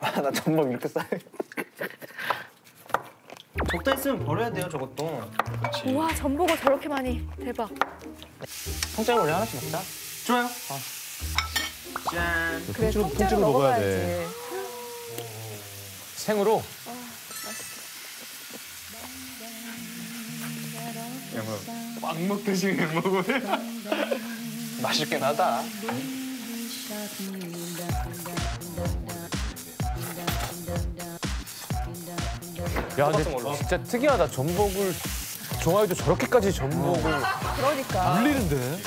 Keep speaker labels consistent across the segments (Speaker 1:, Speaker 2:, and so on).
Speaker 1: 아, 나 전복 이렇게 싸.
Speaker 2: 적다 있으면 버려야 돼요 저것도.
Speaker 3: 우와 전복을 저렇게 많이 대박.
Speaker 1: 통째로 우리 하나씩 먹자.
Speaker 2: 좋아요. 짠.
Speaker 3: 그래
Speaker 4: 통째로-
Speaker 3: 통째로,
Speaker 4: 먹어야
Speaker 3: 먹어야지.
Speaker 4: 돼. 생으로
Speaker 2: 막 먹듯이 그냥 먹으면.
Speaker 1: 맛있긴 하다.
Speaker 4: 야 근데 진짜 특이하다 전복을 종아이도 저렇게까지 전복을
Speaker 3: 그러니까.
Speaker 4: 물리는데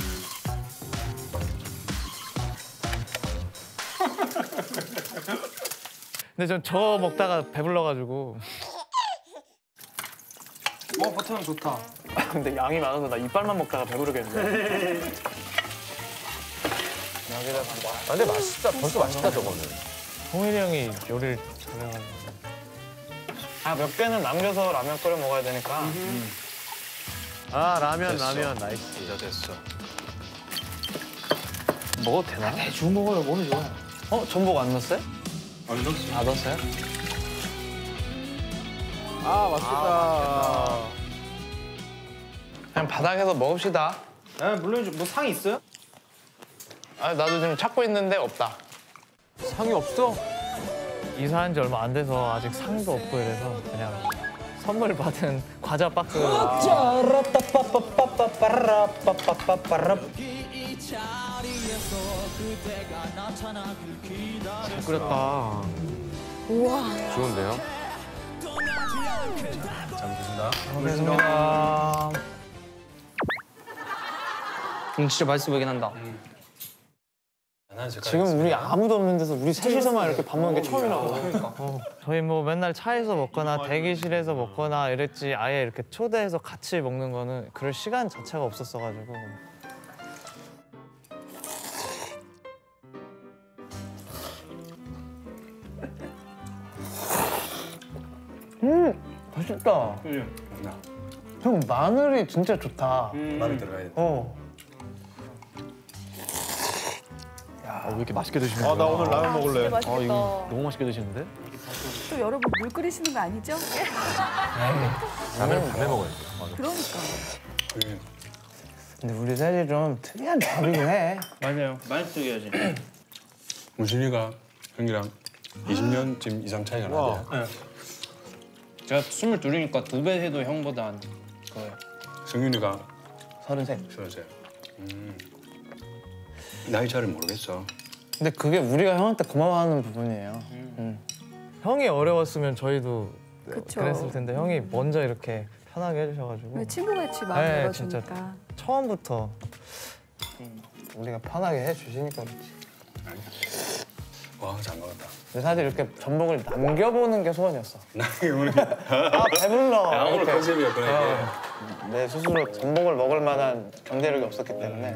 Speaker 5: 근데 전 저 먹다가 배불러가지고
Speaker 2: 어 버터향 좋다.
Speaker 1: 근데 양이 많아서 나 이빨만 먹다가 배부르겠는데. 여기다가 뭐.
Speaker 4: 아, 근데 맛있다 벌써 맛있다 저거는
Speaker 5: 홍일이 형이 요리를 잘해가지고
Speaker 1: 아 몇 개는 남겨서 라면 끓여 먹어야 되니까.
Speaker 5: 아 라면 라면 nice
Speaker 4: 진짜 됐어
Speaker 1: 먹어도 되나? 대충 먹어요. 뭐는 좋아. 어 전복 안 넣었어요?
Speaker 2: 안 넣었어.
Speaker 1: 아 넣었어요?
Speaker 4: 아 맛있겠다
Speaker 1: 그냥 바닥에서 먹읍시다.
Speaker 2: 아 물론 뭐 상이 있어요?
Speaker 1: 아 나도 지금 찾고 있는데 없다.
Speaker 4: 상이 없어?
Speaker 5: 이사한 지 얼마 안 돼서 아직 상도 없고 이래서 그냥 선물 받은 과자 박스
Speaker 4: 잘 끓였다
Speaker 3: 우와.
Speaker 4: 좋은데요?
Speaker 1: 먹겠습니다.
Speaker 2: 음 진짜 맛있어 보이긴 한다.
Speaker 1: 지금 우리 아무도 없는 데서 우리 셋이서만 이렇게 밥 먹는 게 처음이라고.
Speaker 5: 저희 뭐 맨날 차에서 먹거나 대기실에서 먹거나 이랬지 아예 이렇게 초대해서 같이 먹는 거는 그럴 시간 자체가 없었어가지고
Speaker 1: 맛있다. 형 마늘이 진짜 좋다.
Speaker 6: 마늘 들어가야 돼.
Speaker 1: 어.
Speaker 4: 아, 왜 이렇게 맛있게 드시는
Speaker 7: 아나 오늘 라면 먹을래.
Speaker 3: 진짜 맛있겠다.
Speaker 5: 어 이거 너무 맛있게 드시는데?
Speaker 8: 또 여러분 물 끓이시는 거 아니죠?
Speaker 4: 라면 밤에 먹어야 돼
Speaker 8: 그러니까.
Speaker 1: 근데 우리 셋이 좀 특이한 조합이긴 해.
Speaker 2: 맞아요. 많이 뜨겨야지.
Speaker 6: 무신이가 형이랑 20년쯤 이상 차이가 나대.
Speaker 2: 제가 22이니까 두 배 해도 형보다 안 그거예요.
Speaker 6: 성윤이가
Speaker 1: 서른셋.
Speaker 6: 서른세. 음. 나이 차를 모르겠어.
Speaker 1: 근데 그게 우리가 형한테 고마워하는 부분이에요. 음.
Speaker 5: 형이 어려웠으면 저희도
Speaker 8: 그쵸.
Speaker 5: 그랬을 텐데 형이 먼저 이렇게 편하게 해주셔가지고
Speaker 8: 왜 친구같이 마음
Speaker 5: 네,
Speaker 8: 열어주니까.
Speaker 5: 처음부터
Speaker 1: 우리가 편하게 해주시니까 그렇지.
Speaker 6: 와, 잘 먹었다.
Speaker 1: 근데 사실 이렇게 전복을 남겨보는 게 소원이었어.
Speaker 6: 나 오늘
Speaker 1: 아 배불러.
Speaker 6: 야, 오늘
Speaker 1: 이렇게.
Speaker 6: 컨셉이었구나 이게.
Speaker 1: 내 스스로 전복을 먹을 만한 경제력이 없었기 때문에